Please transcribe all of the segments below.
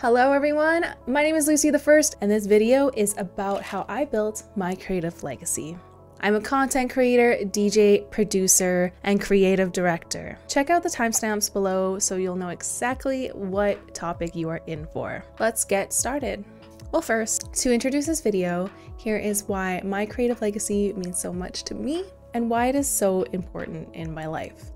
Hello everyone, my name is Lucy the First, and this video is about how I built my creative legacy. I'm a content creator, DJ, producer, and creative director. Check out the timestamps below so you'll know exactly what topic you are in for. Let's get started. Well first, to introduce this video, here is why my creative legacy means so much to me and why it is so important in my life.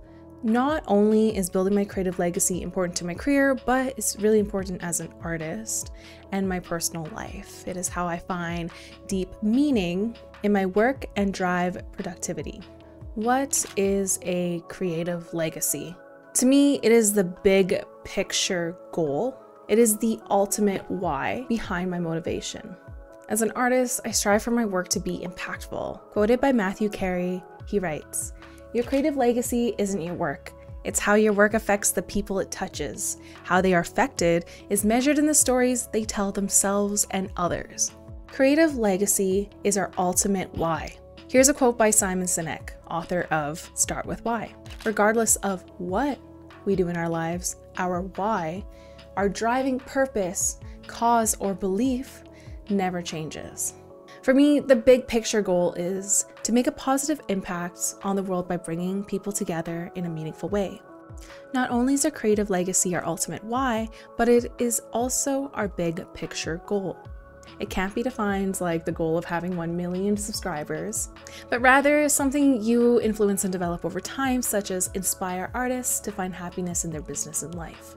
Not only is building my creative legacy important to my career, but it's really important as an artist and my personal life. It is how I find deep meaning in my work and drive productivity. What is a creative legacy? To me, it is the big picture goal. It is the ultimate why behind my motivation. As an artist, I strive for my work to be impactful. Quoted by Matthew Carey, he writes, your creative legacy isn't your work. It's how your work affects the people it touches. How they are affected is measured in the stories they tell themselves and others. Creative legacy is our ultimate why. Here's a quote by Simon Sinek, author of Start With Why. Regardless of what we do in our lives, our why, our driving purpose, cause, or belief never changes. For me, the big picture goal is to make a positive impact on the world by bringing people together in a meaningful way. Not only is our creative legacy our ultimate why, but it is also our big picture goal. It can't be defined like the goal of having 1 million subscribers, but rather something you influence and develop over time, such as inspire artists to find happiness in their business and life.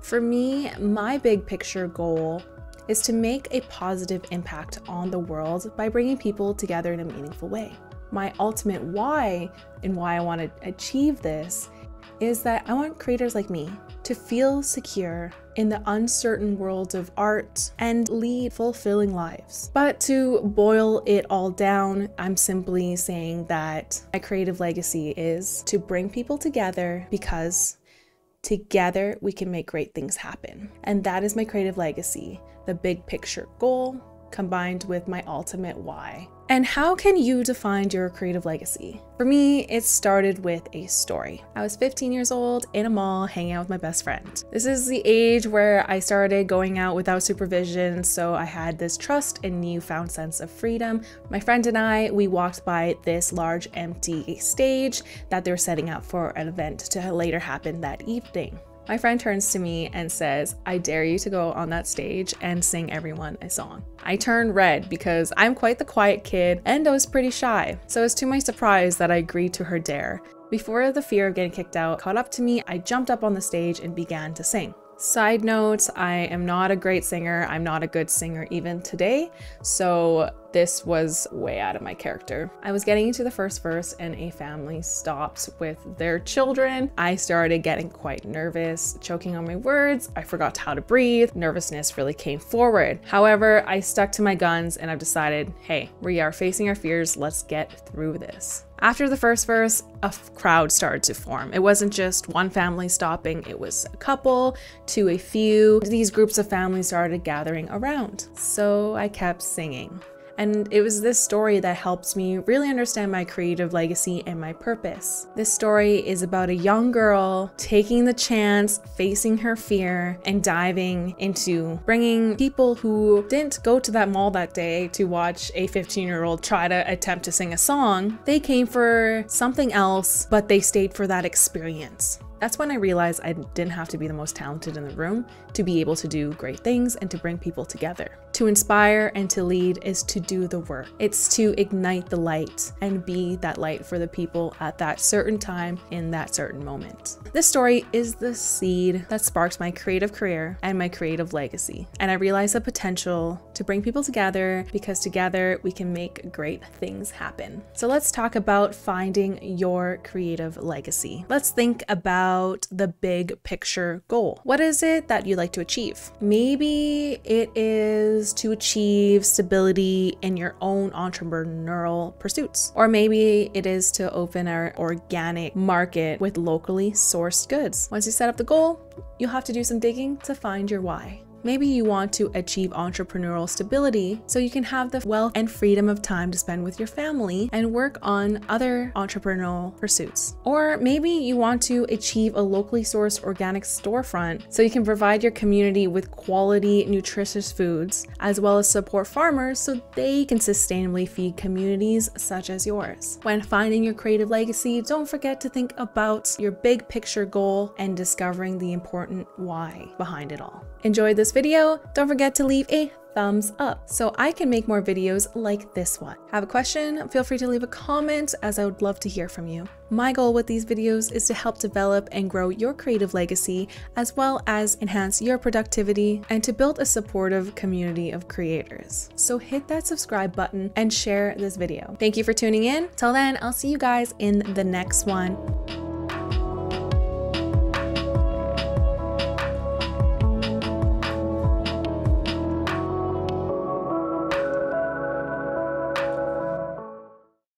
For me, my big picture goal is to make a positive impact on the world by bringing people together in a meaningful way. My ultimate why and why I want to achieve this is that I want creators like me to feel secure in the uncertain world of art and lead fulfilling lives. But to boil it all down, I'm simply saying that my creative legacy is to bring people together because together we can make great things happen. And that is my creative legacy the big picture goal combined with my ultimate why. And how can you define your creative legacy? For me, it started with a story. I was 15 years old in a mall hanging out with my best friend. This is the age where I started going out without supervision, so I had this trust and newfound sense of freedom. My friend and I, we walked by this large empty stage that they were setting up for an event to later happen that evening. My friend turns to me and says, I dare you to go on that stage and sing everyone a song. I turn red because I'm quite the quiet kid and I was pretty shy, so it's to my surprise that I agreed to her dare. Before the fear of getting kicked out caught up to me, I jumped up on the stage and began to sing. Side note, I am not a great singer. I'm not a good singer even today. So this was way out of my character. I was getting into the first verse and a family stopped with their children. I started getting quite nervous, choking on my words. I forgot how to breathe. Nervousness really came forward. However, I stuck to my guns and I've decided, hey, we are facing our fears. Let's get through this. After the first verse, a crowd started to form. It wasn't just one family stopping, it was a couple to a few. These groups of families started gathering around. So I kept singing. And it was this story that helped me really understand my creative legacy and my purpose. This story is about a young girl taking the chance, facing her fear, and diving into bringing people who didn't go to that mall that day to watch a 15 year old try to attempt to sing a song. They came for something else, but they stayed for that experience. That's when I realized I didn't have to be the most talented in the room to be able to do great things and to bring people together. To inspire and to lead is to do the work. It's to ignite the light and be that light for the people at that certain time in that certain moment. This story is the seed that sparked my creative career and my creative legacy. And I realized the potential to bring people together because together we can make great things happen. So let's talk about finding your creative legacy. Let's think about the big picture goal. What is it that you'd like to achieve? Maybe it is to achieve stability in your own entrepreneurial pursuits. Or maybe it is to open an organic market with locally sourced goods. Once you set up the goal, you'll have to do some digging to find your why. Maybe you want to achieve entrepreneurial stability so you can have the wealth and freedom of time to spend with your family and work on other entrepreneurial pursuits. Or maybe you want to achieve a locally sourced organic storefront so you can provide your community with quality, nutritious foods, as well as support farmers so they can sustainably feed communities such as yours. When finding your creative legacy, don't forget to think about your big picture goal and discovering the important why behind it all. Enjoyed this video? Don't forget to leave a thumbs up so I can make more videos like this one. Have a question? Feel free to leave a comment as I would love to hear from you. My goal with these videos is to help develop and grow your creative legacy as well as enhance your productivity and to build a supportive community of creators. So hit that subscribe button and share this video. Thank you for tuning in. Till then, I'll see you guys in the next one.